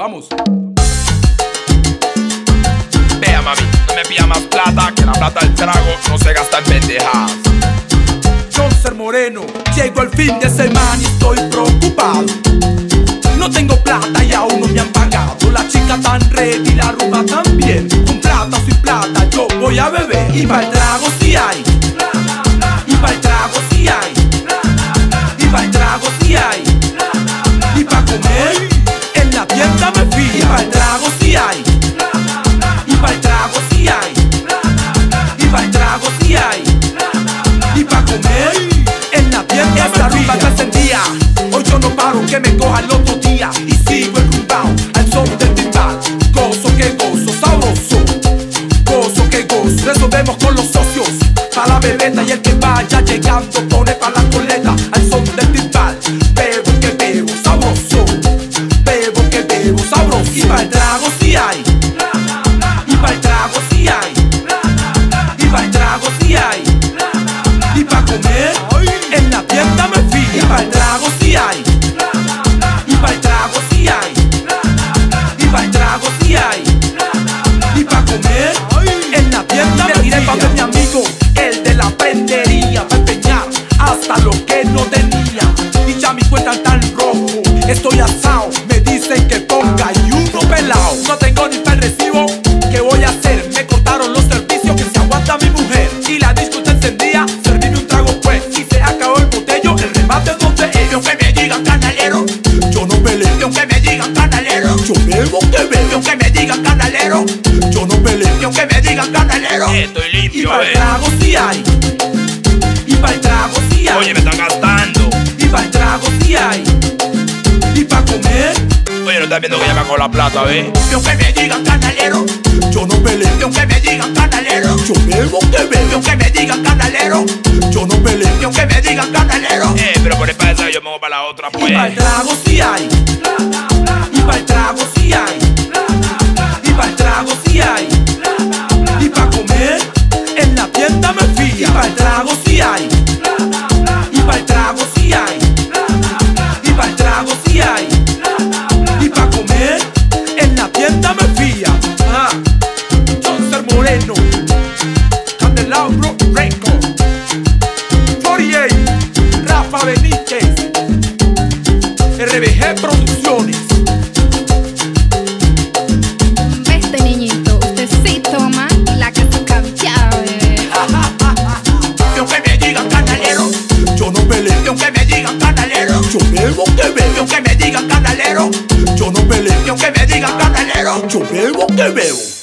Vamos. Vea mami, no me pida más plata, que la plata del trago no se gasta en pendejadas. Ser Moreno, llego el fin de semana y estoy preocupado. No tengo plata y aún no me han pagado. La chica tan ready, la rumba también. Con plata o sin plata, yo voy a beber. Y para el trago si hay. La tienda me fía. Y para el trago si hay. Y para el trago si hay. Y para el trago si hay. Y para comer esta rumba está encendida Hoy yo no paro que me coja el otro día Y sigo enrumbado al son del timbal Gozo que gozo, sabroso Gozo que gozo, resolvemos con los socios Para la bebeta y el que vaya llegando Pone para la coleta al son del timbal ver mi amigo, el de la prendería. Pa' empeñar hasta lo que no tenía. Y ya mi cuenta en rojo. Estoy asado, me dicen que ponga y uno pelado. No tengo ni para recibo. ¿Qué voy a hacer? Me cortaron los servicios que se aguanta mi mujer. Y la disco está encendida. Servime un trago pues. Y se acabó el botello. El remate donde es. Y aunque me digan canalero, Yo no peleo. y aunque me digan canalero, Yo bebo que bebo. Canalero, Estoy Y limpio, para el eh. trago si hay. Y para el trago si hay. Oye, me están gastando. Y para el trago si hay. Y para comer. Oye, no estás viendo que ya me acabó la plata, ¿ves? y aunque me digan canalero, Yo no peleo. y aunque me digan canalero, Yo bebo que y bebo. aunque me digan canalero, Yo no y peleo. aunque me digan canalero, Eh, pero por para esa yo me voy para la otra, Y pues. para el trago si hay. Y para el trago si hay. RBG Producciones. Este niñito, usted sí toma y la casa cambiada, bebé. aunque me digan canalero, Yo no peleo. aunque me digan canalero, Yo bebo que bebo. aunque me digan canalero, Yo no peleo. aunque me digan canalero, Yo bebo que bebo.